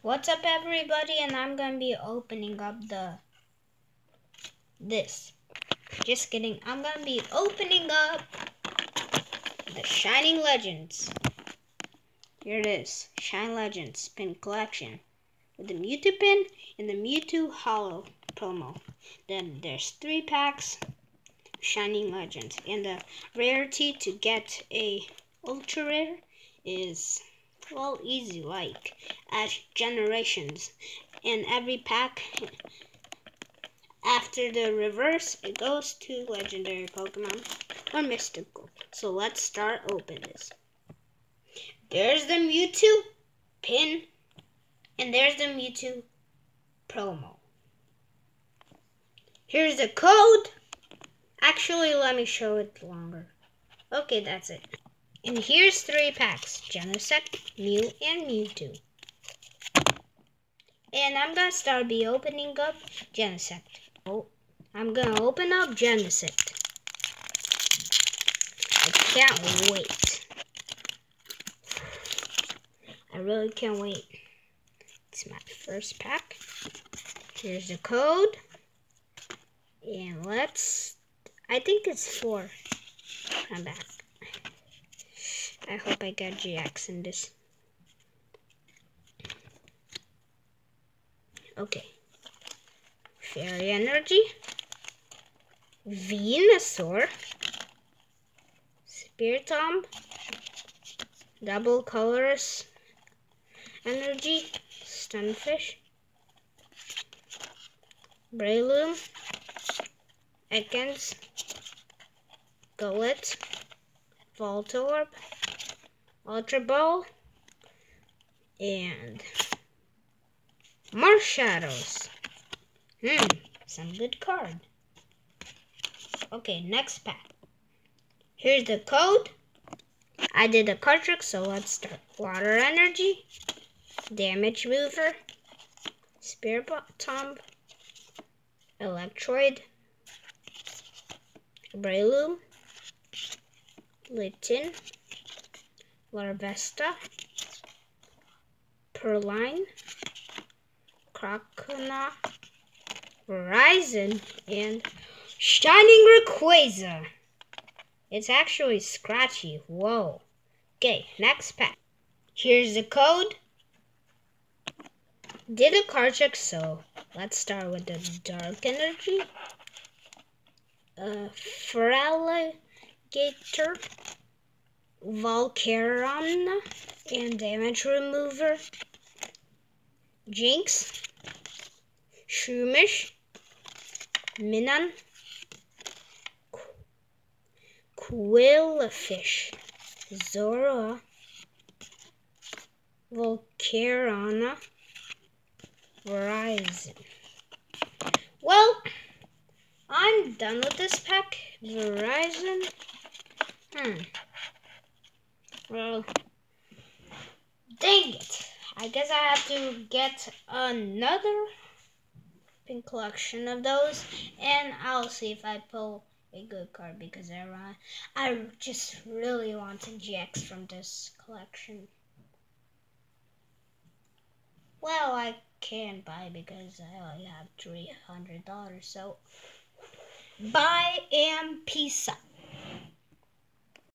What's up everybody and I'm gonna be opening up the this. Just kidding. I'm gonna be opening up the Shining Legends. Here it is. Shine Legends pin collection. With the Mewtwo pin and the Mewtwo Holo promo. Then there's three packs Shining Legends. And the rarity to get a ultra rare is well easy like as generations. In every pack after the reverse it goes to legendary pokemon or mystical. So let's start open this. There's the mewtwo pin and there's the mewtwo promo. Here's the code. Actually let me show it longer. Okay that's it and here's three packs, Genesect, Mew, and Mewtwo. And I'm gonna start be opening up Genesect. Oh, I'm gonna open up Genesect. I can't wait. I really can't wait. It's my first pack. Here's the code. And let's, I think it's four. I'm back. I hope I got GX in this. Okay. Fairy Energy. Venusaur. Spiritomb. Double Colorless Energy. Stunfisk. Breloom. Ekans. Golett. Voltorb. Ultra Ball, and more shadows. Hmm, some good card. Okay, next pack. Here's the code. I did a card trick, so let's start. Water Energy, Damage Mover, Spirit Tomb, Electroid, Breloom, Litten, Larvesta, Purrloin, Croconaw, Virizion, and Shining Rayquaza. It's actually scratchy. Whoa. Okay, next pack. Here's the code. Did a card check, so let's start with the Dark Energy. Uh, Feraligatr, Volcarona and Damage Remover, Jynx, Shroomish, Minun, Qwilfish, Zorua, Volcarona, Virizion. Well, I'm done with this pack. Virizion. Hmm. Well, dang it. I guess I have to get another pin collection of those, and I'll see if I pull a good card because I I just really want a GX from this collection. Well, I can't buy because I only have three hundred dollars. So, buy and peace out.